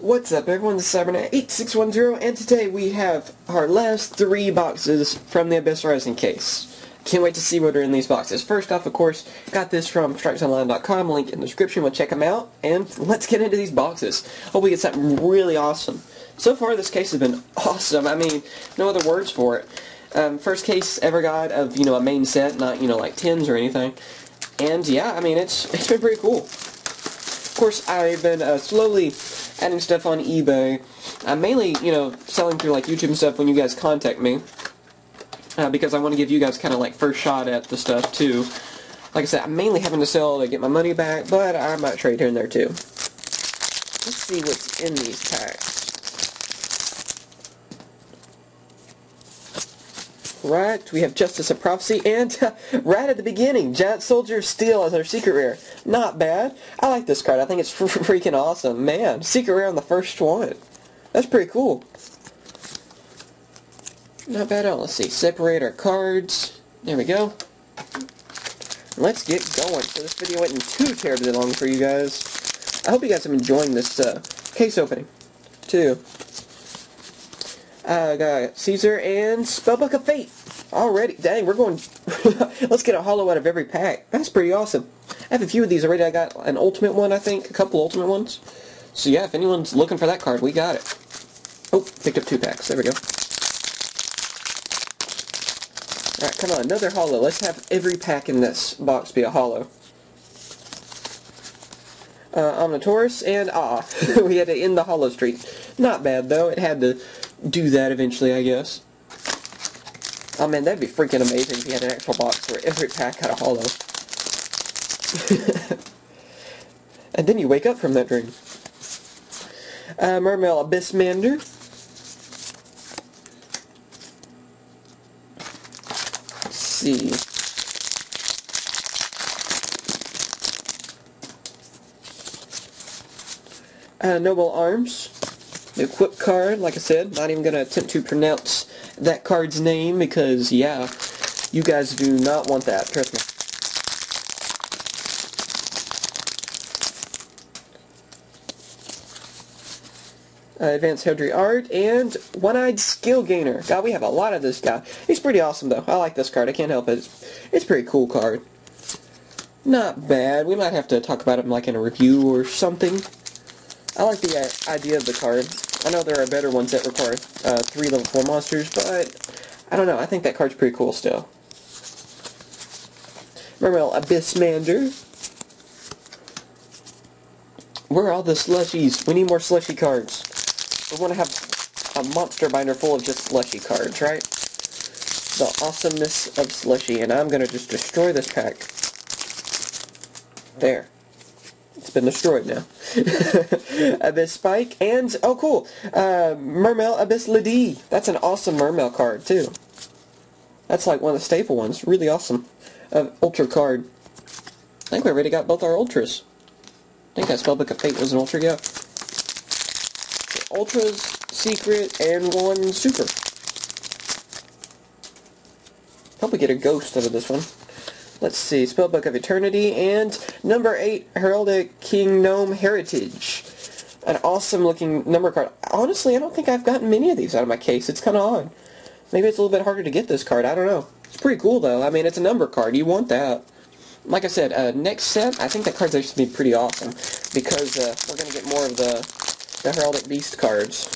What's up everyone, this is Cyberknight8610 and today we have our last three boxes from the Abyss Rising case. Can't wait to see what are in these boxes. First off, of course, got this from StrikezoneOnline.com, link in the description, we'll check them out, and let's get into these boxes. Hope we get something really awesome. So far this case has been awesome, I mean, no other words for it. Um, first case ever got of, you know, a main set, not, you know, like tins or anything. And yeah, I mean, it's it's been pretty cool. Course, I've been uh, slowly adding stuff on eBay. I'm mainly, you know, selling through like YouTube and stuff when you guys contact me. Uh, because I want to give you guys kind of like first shot at the stuff too. Like I said, I'm mainly having to sell to get my money back, but I might trade here and there too. Let's see what's in these packs. Right, we have Justice of Prophecy, and right at the beginning, Giant Soldier of Steel as our secret rare. Not bad. I like this card. I think it's freaking awesome. Man, secret rare on the first one. That's pretty cool. Not bad at all. Let's see. Separate our cards. There we go. Let's get going. So this video wasn't too terribly long for you guys. I hope you guys have been enjoying this uh, case opening, too. Uh, got Caesar and Spellbook of Fate. Already. Dang, we're going... Let's get a hollow out of every pack. That's pretty awesome. I have a few of these already. I got an ultimate one, I think. A couple ultimate ones. So yeah, if anyone's looking for that card, we got it. Oh, picked up two packs. There we go. Alright, come on. Another hollow. Let's have every pack in this box be a holo. Uh, Omnitaurus, and ah, we had to end the hollow streak. Not bad, though. It had to do that eventually, I guess. Oh man, that'd be freaking amazing if you had an actual box where every pack had a hollow. and then you wake up from that dream. Uh, Mermail Abyssmander. Let's see. Uh, Noble Arms. Equip card, like I said, not even going to attempt to pronounce that card's name because, yeah, you guys do not want that, trust me. Uh, Advanced Heraldry Art, and One-Eyed Skill Gainer. God, we have a lot of this guy. He's pretty awesome, though. I like this card. I can't help it. It's, it's a pretty cool card. Not bad. We might have to talk about him, like, in a review or something. I like the uh, idea of the card. I know there are better ones that require uh, three level 4 monsters, but I don't know. I think that card's pretty cool still. Mermail Abyssmander. Where are all the slushies? We need more slushy cards. We want to have a monster binder full of just slushy cards, right? The awesomeness of slushy, and I'm going to just destroy this pack. There. It's been destroyed now. Abyss Spike, and, oh cool, uh, Abyss Lady. That's an awesome Mermail card, too. That's like one of the staple ones. Really awesome. Uh, Ultra card. I think we already got both our Ultras. I think that Spellbook of Fate was an Ultra, yeah. Ultras, Secret, and one Super. Hope we get a Ghost out of this one. Let's see, Spellbook of Eternity, and number 8, Heraldic King Genom-Heritage. An awesome looking number card. Honestly, I don't think I've gotten many of these out of my case. It's kind of odd. Maybe it's a little bit harder to get this card. I don't know. It's pretty cool, though. I mean, it's a number card. You want that. Like I said, uh, next set, I think that card's actually be pretty awesome. Because uh, we're going to get more of the, the Heraldic Beast cards.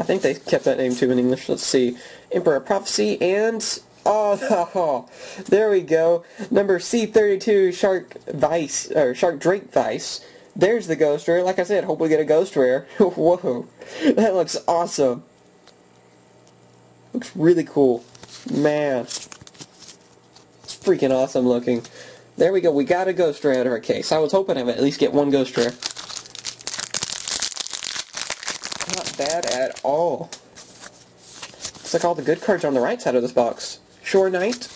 I think they kept that name too in English. Let's see. Emperor Prophecy and... Oh, oh, there we go. Number C32, Shark Vice, or Shark Drake Veiss. There's the Ghost Rare. Like I said, hope we get a Ghost Rare. Whoa. That looks awesome. Looks really cool. Man. It's freaking awesome looking. There we go. We got a Ghost Rare out of our case. I was hoping I would at least get one Ghost Rare. Not bad at all. Looks like all the good cards are on the right side of this box. Shore Knight.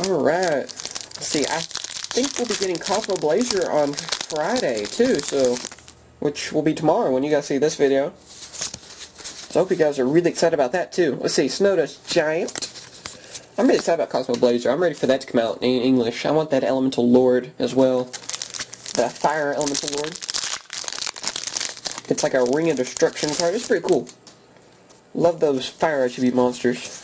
Alright. See, I think we'll be getting Cosmo Blazer on Friday, too, so... Which will be tomorrow when you guys see this video. So I hope you guys are really excited about that, too. Let's see, Snowdust Giant. I'm really excited about Cosmo Blazer. I'm ready for that to come out in English. I want that Elemental Lord as well. The Fire Elemental Lord. It's like a Ring of Destruction card. It's pretty cool. Love those fire attribute monsters.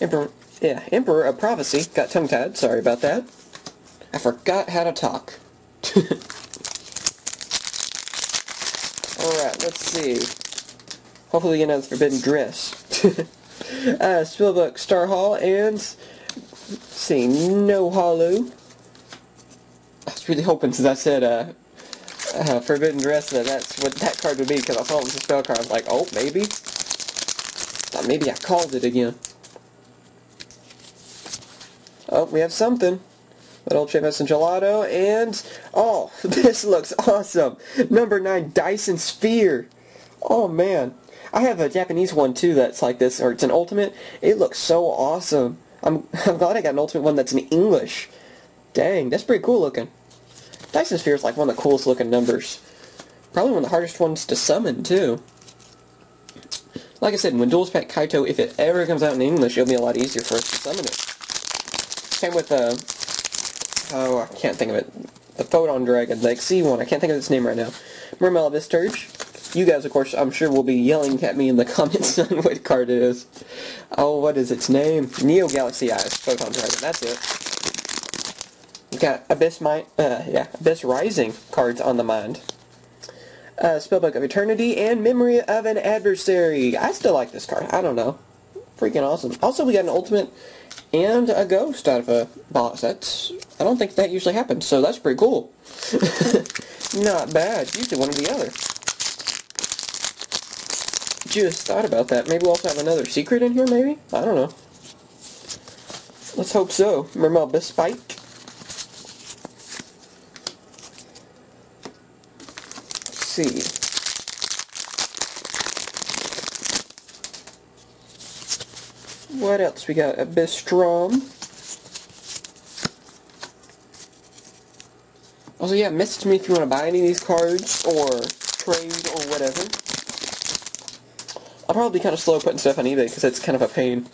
Emperor, yeah, Emperor of Prophecy. Got tongue-tied. Sorry about that. I forgot how to talk. Alright, let's see. Hopefully you know another Forbidden Dress. uh, Spellbook Star Hall and see, no hollow. I was really hoping since I said uh, uh, Forbidden Dress that that's what that card would be because I thought it was a spell card. I was like, oh, maybe. Thought maybe I called it again. Oh, we have something. Little Chivas and Gelato, and, oh, this looks awesome. Number 9, Dyson Sphere. Oh, man. I have a Japanese one, too, that's like this, or it's an ultimate. It looks so awesome. I'm, I'm glad I got an ultimate one that's in English. Dang, that's pretty cool looking. Dyson Sphere is like one of the coolest looking numbers. Probably one of the hardest ones to summon, too. Like I said, when Duelist Pack Kaito, if it ever comes out in English, it'll be a lot easier for us to summon it. Same with, uh, oh, I can't think of it. The Photon Dragon, Exceed one, I can't think of its name right now. Mermail Sturge. You guys, of course, I'm sure will be yelling at me in the comments on what card it is. Oh, what is its name? Neo Galaxy Eyes, Photon Dragon, that's it. Got Abyss, Mi uh, yeah, Abyss Rising cards on the mind. Uh, Spellbook of Eternity, and Memory of an Adversary. I still like this card. I don't know. Freaking awesome. Also, we got an Ultimate and a Ghost out of a box. That's I don't think that usually happens, so that's pretty cool. Not bad. Usually one or the other. Just thought about that. Maybe we'll also have another secret in here, maybe? I don't know. Let's hope so. Mermail Spike. See. What else? We got a Bistrom. Also, yeah, message me if you want to buy any of these cards, or trade, or whatever. I'll probably be kind of slow putting stuff on eBay, because it's kind of a pain.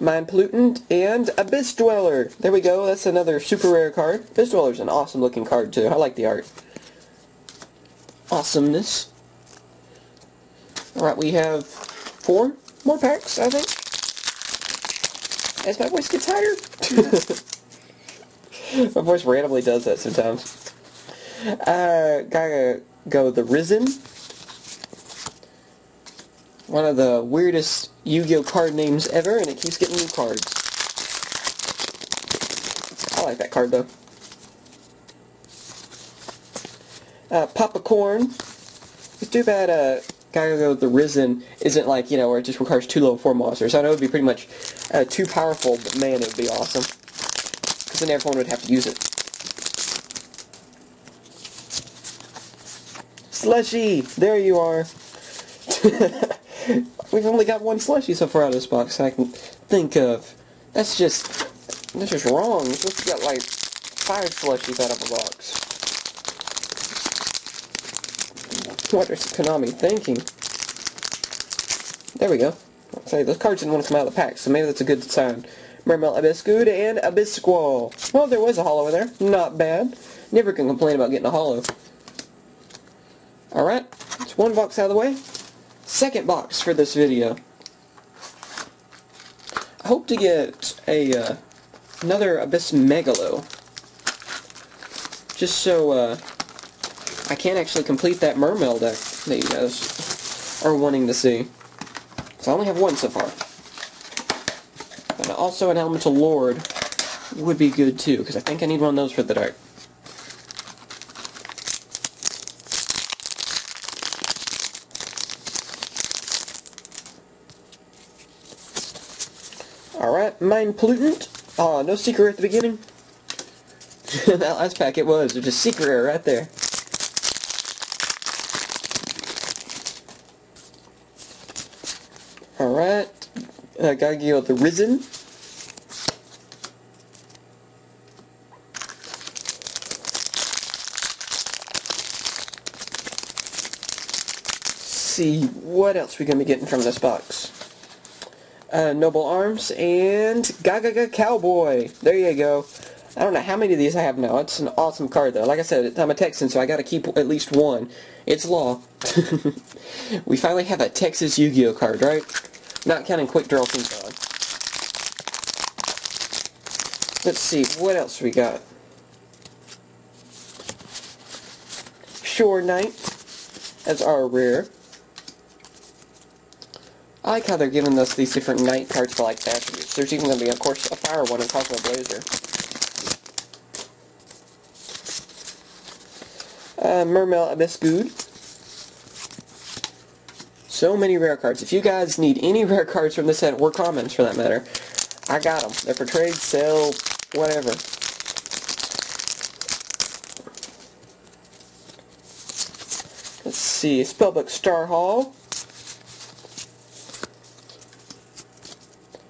Mind Pollutant, and Abyss Dweller. There we go, that's another super rare card. Abyss Dweller's an awesome looking card, too. I like the art awesomeness. Alright, we have four more packs, I think. As my voice gets higher. my voice randomly does that sometimes. Uh, gotta go the Risen. One of the weirdest Yu-Gi-Oh card names ever, and it keeps getting new cards. I like that card, though. Uh, Popcorn. It's too bad uh, Gygo the Risen isn't like, you know, where it just requires two level 4 monsters. I know it would be pretty much uh, too powerful, but man, it would be awesome. Because then everyone would have to use it. Slushy! There you are! We've only got one slushy so far out of this box I can think of. That's just, that's just wrong. We're got like five slushies out of a box. What is Konami thinking? There we go. Say those cards didn't want to come out of the pack, so maybe that's a good sign. Mermail Abyssgunde and Abyssquall. Well, there was a hollow in there. Not bad. Never can complain about getting a hollow. Alright, it's one box out of the way. Second box for this video. I hope to get a uh, another Abyss Megalo. Just so uh, I can't actually complete that Mermail deck that you guys are wanting to see. So I only have one so far. But also an Elemental Lord would be good too, because I think I need one of those for the deck. Alright, Mind Pollutant. Oh, no secret at the beginning. that last pack it was, There's just secret right there. Alright. Uh, Gagagigo the Risen. see what else we're going to be getting from this box. uh, Noble Arms, and Gagaga Cowboy. There you go. I don't know how many of these I have now. It's an awesome card, though. Like I said, I'm a Texan, so I got to keep at least one. It's law. we finally have a Texas Yu-Gi-Oh card, right? Not counting Quickdraw Synchron. Let's see, what else we got? Shore Knight as our rare. I like how they're giving us these different knight cards for like attributes. There's even going to be, of course, a fire one in Cosmo Blazer. Uh, Abyssgunde. So many rare cards. If you guys need any rare cards from this set, or commons for that matter, I got them. They're for trade, sale, whatever. Let's see, Spellbook Star Hall.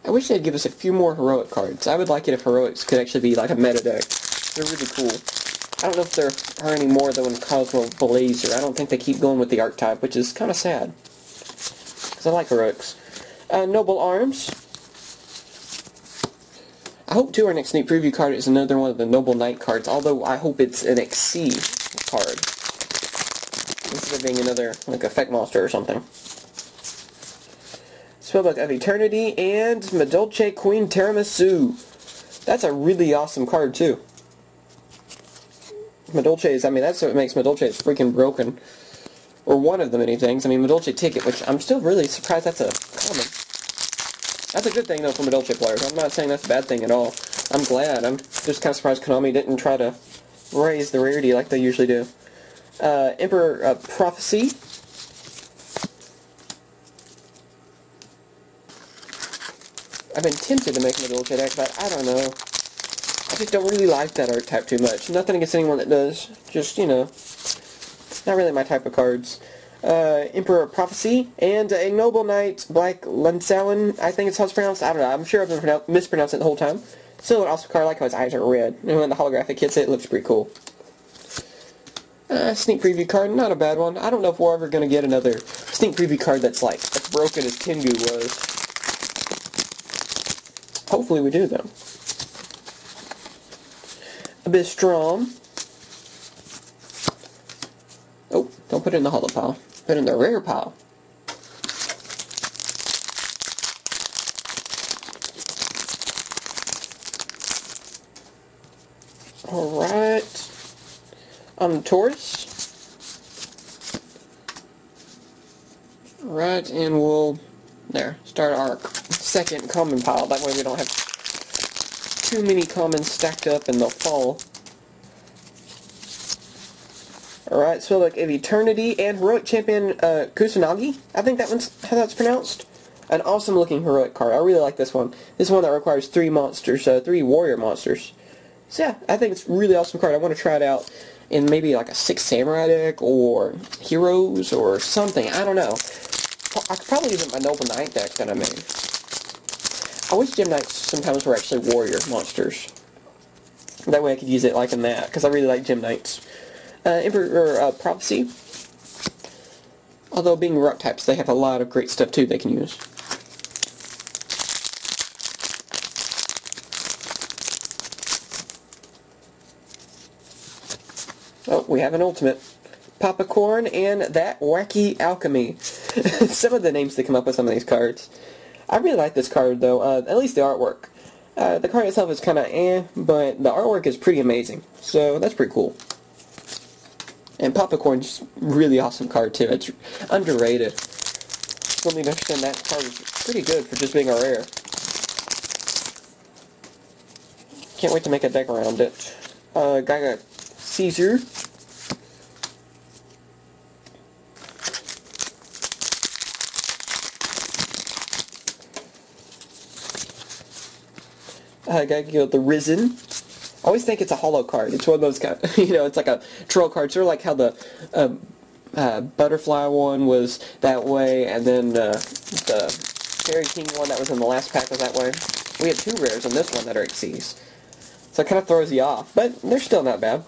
I wish they'd give us a few more heroic cards. I would like it if heroics could actually be like a meta deck. They're really cool. I don't know if there are any more than in Cosmo Blazer. I don't think they keep going with the archetype, which is kind of sad. Because I like heroics. Uh, Noble Arms. I hope, too, our next sneak preview card is another one of the Noble Knight cards, although I hope it's an Exceed card. Instead of being another, like, effect monster or something. Spellbook of Eternity, and Madolche Queen Tiramisu. That's a really awesome card, too. Madolche's, I mean, that's what makes Madolche's freaking broken. Or one of the many things. I mean, Madolche Ticket, which I'm still really surprised that's a common. That's a good thing, though, for Madolche players. I'm not saying that's a bad thing at all. I'm glad. I'm just kind of surprised Konami didn't try to raise the rarity like they usually do. Uh, Emperor uh, Prophecy. I've been tempted to make a Madolche deck, but I don't know. I just don't really like that archetype too much. Nothing against anyone that does. Just, you know, not really my type of cards uh, Emperor Prophecy, and a Noble Knight, Black Lancelin, I think it's how it's pronounced. I don't know. I'm sure I've been mispronouncing it the whole time. Still an awesome card. I like how his eyes are red. And when the holographic hits it, it looks pretty cool. Uh, sneak preview card, not a bad one. I don't know if we're ever going to get another sneak preview card that's like as broken as Tengu was. Hopefully we do, though. Abyssdrom. Oh, don't put it in the hollow pile. Put it in the rare pile. Alright. Um, Taurus. Right, and we'll, there, start our second common pile. That way we don't have too many commons stacked up and they'll fall. Alright, so like of Eternity and Heroic Champion uh, Kusanagi. I think that one's how that's pronounced. An awesome looking heroic card. I really like this one. This one that requires three monsters, uh, three warrior monsters. So yeah, I think it's really awesome card. I want to try it out in maybe like a Six Samurai deck or Heroes or something. I don't know. I could probably use it in my Noble Knight deck that I made. I wish Gem Knights sometimes were actually warrior monsters. That way I could use it like in that, because I really like Gem Knights. Uh, Emperor uh, Prophecy. Although being rock types, they have a lot of great stuff too they can use. Oh, we have an ultimate. Poppycorn and that wacky alchemy. some of the names that come up with some of these cards. I really like this card though, uh, at least the artwork. Uh, the card itself is kind of eh, but the artwork is pretty amazing. So that's pretty cool. And Poppycorn's really awesome card too. It's underrated. Need to understand that card is pretty good for just being a rare. Can't wait to make a deck around it. Uh, got Caesar. I got the Risen. I always think it's a hollow card. It's one of those kind, you know, it's like a troll card. Sort of like how the uh, uh, butterfly one was that way, and then uh, the fairy king one that was in the last pack was that way. We have two rares on this one that are Xyz. So it kind of throws you off, but they're still not bad.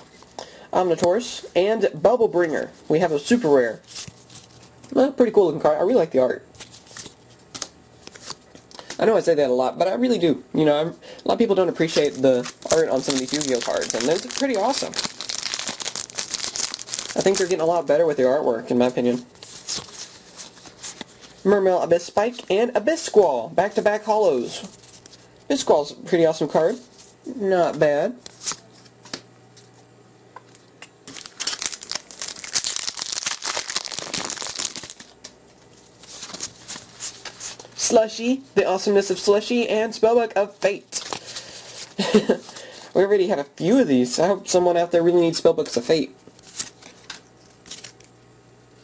Omnitaurus and Bubble Bringer. We have a super rare. Well, pretty cool looking card. I really like the art. I know I say that a lot, but I really do. You know, I'm, a lot of people don't appreciate the art on some of these Yu-Gi-Oh cards, and it's pretty awesome. I think they're getting a lot better with their artwork, in my opinion. Mermail, Abyss Spike, and Abyss Squall. Back-to-back holos. Abyss Squall's a pretty awesome card. Not bad. Slushy, the awesomeness of Slushy, and Spellbook of Fate. we already have a few of these. I hope someone out there really needs Spellbooks of Fate.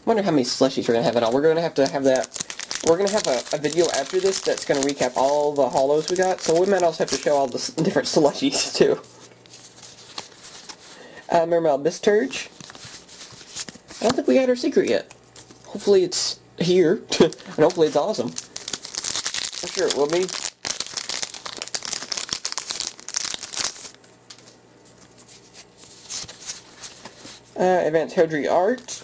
I wonder how many Slushies we're going to have at all. We're going to have to have that... We're going to have a, a, video after this that's going to recap all the hollows we got, so we might also have to show all the different Slushies, too. Uh, Mermail Abyssturge. I don't think we got our secret yet. Hopefully it's here, and hopefully it's awesome. I'm sure it will be. Uh, Advanced Heraldry Art.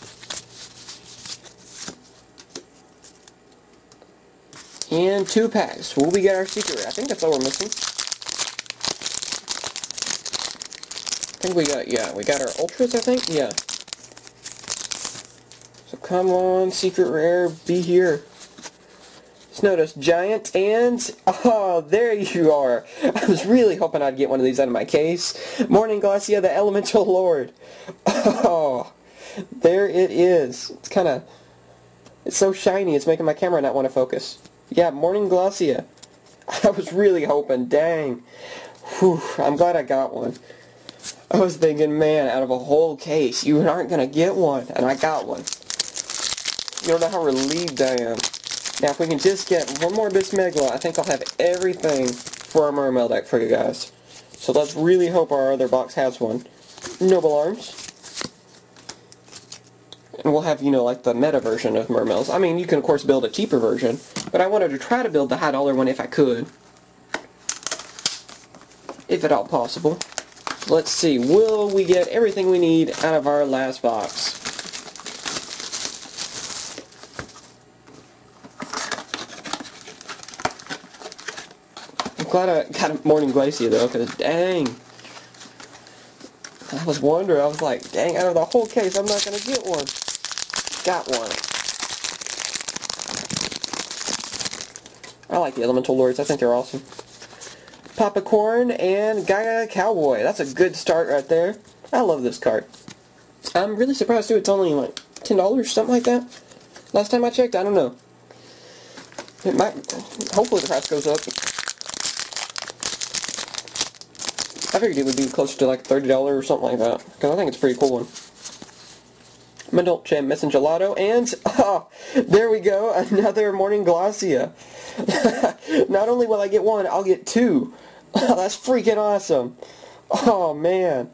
And two packs. Will we get our secret? I think that's all we're missing. I think we got, yeah, we got our Ultras, I think? Yeah. So come on, secret rare, be here. Snowdust Giant, and oh, there you are. I was really hoping I'd get one of these out of my case. Moulinglacia, the Elemental Lord. Oh, there it is. It's kind of, it's so shiny, it's making my camera not want to focus. Yeah, Moulinglacia. I was really hoping, dang. Whew, I'm glad I got one. I was thinking, man, out of a whole case, you aren't going to get one, and I got one. You don't know how relieved I am. Now, if we can just get one more Bismegla, I think I'll have everything for our Mermail deck for you guys. So let's really hope our other box has one. Noble Arms. And we'll have, you know, like the meta version of Mermails. I mean, you can, of course, build a cheaper version, but I wanted to try to build the high dollar one if I could. If at all possible. Let's see, will we get everything we need out of our last box? Glad I got a Moulinglacia though, because dang. I was wondering, I was like, dang, out of the whole case, I'm not going to get one. Got one. I like the Elemental Lords, I think they're awesome. Papa Corn and Gaga Cowboy. That's a good start right there. I love this card. I'm really surprised too, it's only like $10, or something like that. Last time I checked, I don't know. It might, hopefully the price goes up. I figured it would be closer to like $30 or something like that. Because I think it's a pretty cool one. Madolche Messengelato, and, oh, there we go, another Moulinglacia. Not only will I get one, I'll get two. That's freaking awesome. Oh, man.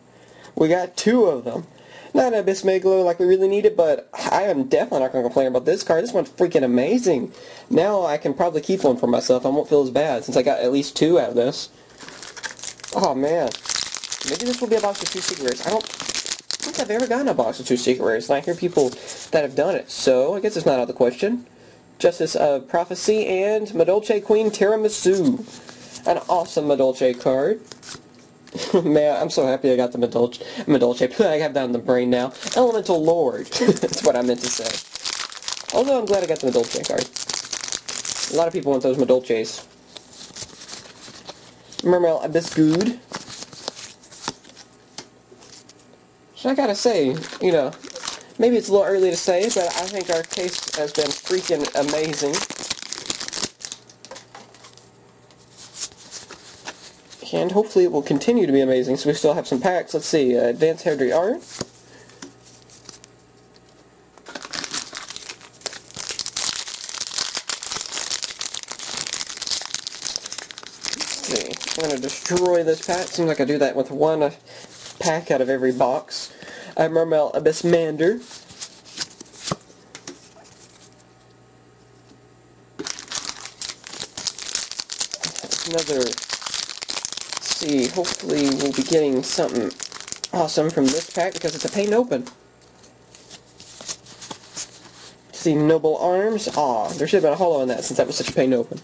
We got two of them. Not an Abyssmegalo like we really needed, but I am definitely not going to complain about this card. This one's freaking amazing. Now I can probably keep one for myself. I won't feel as bad since I got at least two out of this. Oh man. Maybe this will be a box of two secret rares. I don't think I've ever gotten a box of two secret rares, and I hear people that have done it, so I guess it's not out of the question. Justice of Prophecy and Madolche Queen Tiramisu. An awesome Madolche card. Man, I'm so happy I got the Madolche. Madolche. I have that in the brain now. Elemental Lord. That's what I meant to say. Although I'm glad I got the Madolche card. A lot of people want those Madolches. Mermail Abyssgunde. So I gotta say, you know, maybe it's a little early to say, but I think our case has been freaking amazing. And hopefully it will continue to be amazing, so we still have some packs. Let's see, uh, Advanced Heraldry Art. I'm going to destroy this pack. Seems like I do that with one pack out of every box. I have Mermail Abyssmander. Another, see, hopefully we'll be getting something awesome from this pack because it's a paint open. See, Noble Arms. Aw, there should have been a holo in that since that was such a paint open.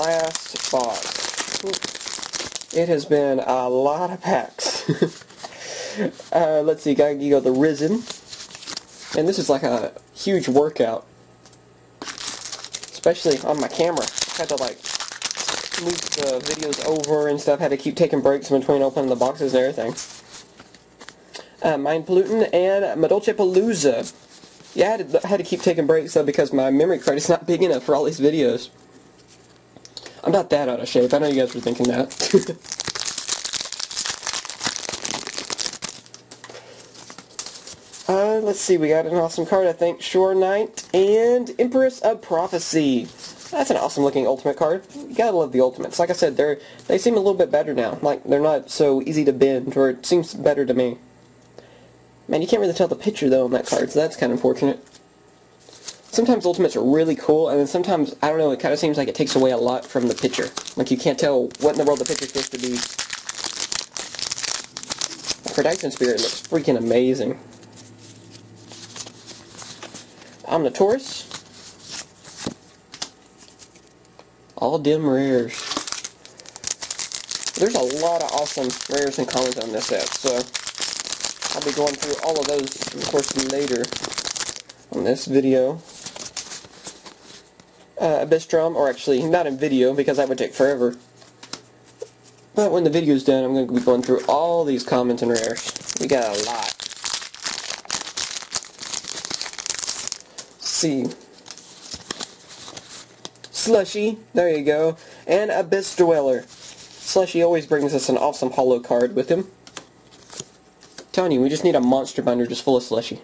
last box. It has been a lot of packs. uh, let's see, got the Risen. And this is like a huge workout. Especially on my camera. I had to like move the videos over and stuff. Had to keep taking breaks in between opening the boxes and everything. Uh, Mind Pollutant and Madolche Palooza. Yeah, I had, to, I had to keep taking breaks though because my memory card is not big enough for all these videos. I'm not that out of shape. I know you guys were thinking that. uh, let's see. We got an awesome card, I think. Shore Knight and Empress of Prophecy. That's an awesome looking ultimate card. You gotta love the ultimates. Like I said, they're they seem a little bit better now. Like they're not so easy to bend, or it seems better to me. Man, you can't really tell the picture though on that card, so that's kind of unfortunate. Sometimes ultimates are really cool, and then sometimes, I don't know, it kind of seems like it takes away a lot from the picture. Like you can't tell what in the world the picture's supposed to be. Dyson Sphere looks freaking amazing. Omnitaurus. All dim rares. There's a lot of awesome rares and commons on this set, so I'll be going through all of those, of course, later on this video. Uh, Abyssdrum, or actually, not in video, because that would take forever. But when the video's done, I'm going to be going through all these commons and rares. We got a lot. Let's see. Slushy, there you go. And Abyss Dweller. Slushy always brings us an awesome holo card with him telling you, we just need a monster binder just full of slushy.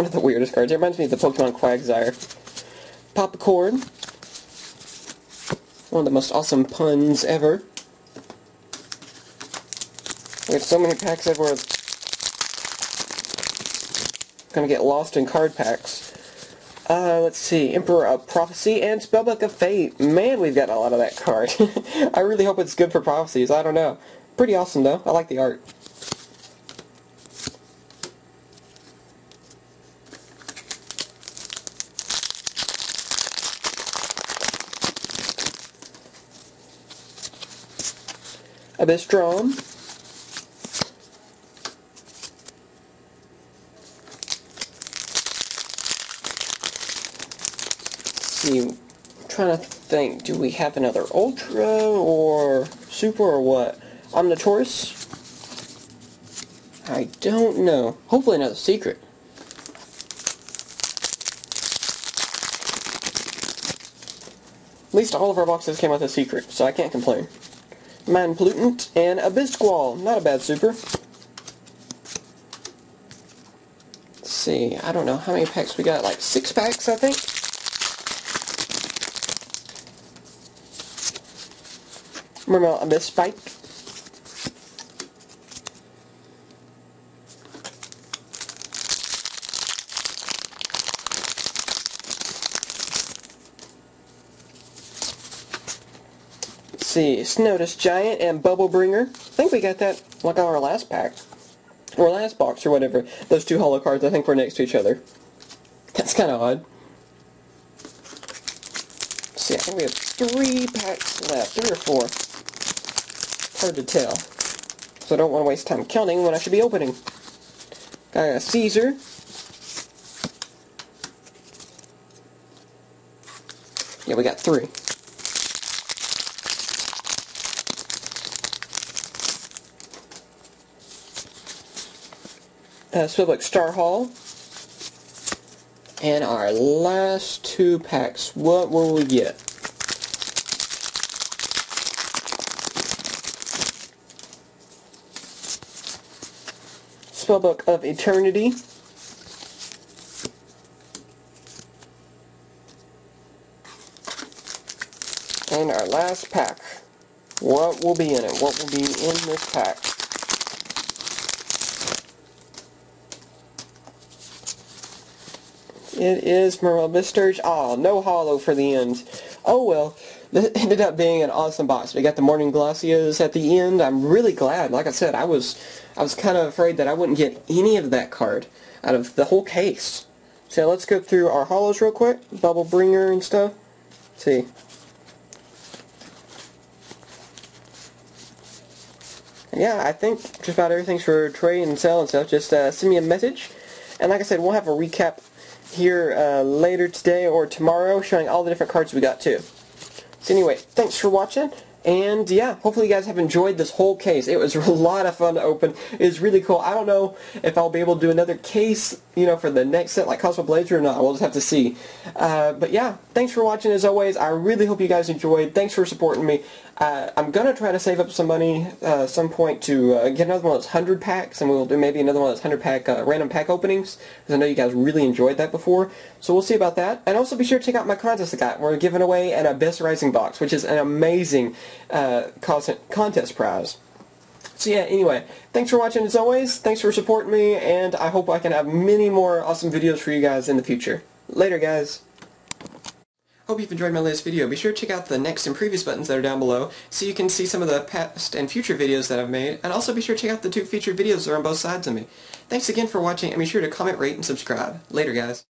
One of the weirdest cards. It reminds me of the Pokemon Quagsire. Popcorn. One of the most awesome puns ever. We have so many packs everywhere. Gonna get lost in card packs. Uh, let's see, Emperor of Prophecy and Spellbook of Fate. Man, we've got a lot of that card. I really hope it's good for prophecies. I don't know. Pretty awesome, though. I like the art. Abyssdrum. see, I'm trying to think, do we have another Ultra or Super or what? Omnitaurus? I don't know. Hopefully another secret. At least all of our boxes came with a secret, so I can't complain. Mind Pollutant and Abyss Squall. Not a bad super. Let's see, I don't know how many packs we got, like six packs, I think? Remember this spike? See, Snowdust Giant and Bubble Bringer. I think we got that like on our last pack. Or last box or whatever. Those two holo cards I think were next to each other. That's kind of odd. Let's see, I think we have three packs left. Three or four hard to tell. So I don't want to waste time counting when I should be opening. Got a Caesar. Yeah, we got three. Uh, Spellbook Star Hall. And our last two packs. What will we get? Spellbook of Eternity. And our last pack. What will be in it? What will be in this pack? It is Marilla Sturge. Oh, no hollow for the end. Oh well. this ended up being an awesome box. We got the Moulinglacias at the end. I'm really glad. Like I said, I was I was kind of afraid that I wouldn't get any of that card out of the whole case. So let's go through our hollows real quick. Bubble bringer and stuff. Let's see. yeah, I think just about everything's for trade and sell and stuff. Just uh, send me a message. And like I said, we'll have a recap here uh, later today or tomorrow showing all the different cards we got too. So anyway, thanks for watching. And yeah, hopefully you guys have enjoyed this whole case. It was a lot of fun to open. It was really cool. I don't know if I'll be able to do another case, you know, for the next set like Cosmo Blazer or not. We'll just have to see. Uh, but yeah, thanks for watching as always. I really hope you guys enjoyed. Thanks for supporting me. Uh, I'm going to try to save up some money uh, some point to uh, get another one those 100 packs, and we'll do maybe another one those 100 pack uh, random pack openings, because I know you guys really enjoyed that before. So we'll see about that. And also be sure to check out my contest I got. We're giving away an Abyss Rising box, which is an amazing uh, contest prize. So yeah, anyway, thanks for watching as always, thanks for supporting me, and I hope I can have many more awesome videos for you guys in the future. Later, guys. Hope you've enjoyed my latest video. Be sure to check out the next and previous buttons that are down below so you can see some of the past and future videos that I've made, and also be sure to check out the two featured videos that are on both sides of me. Thanks again for watching, and be sure to comment, rate, and subscribe. Later, guys.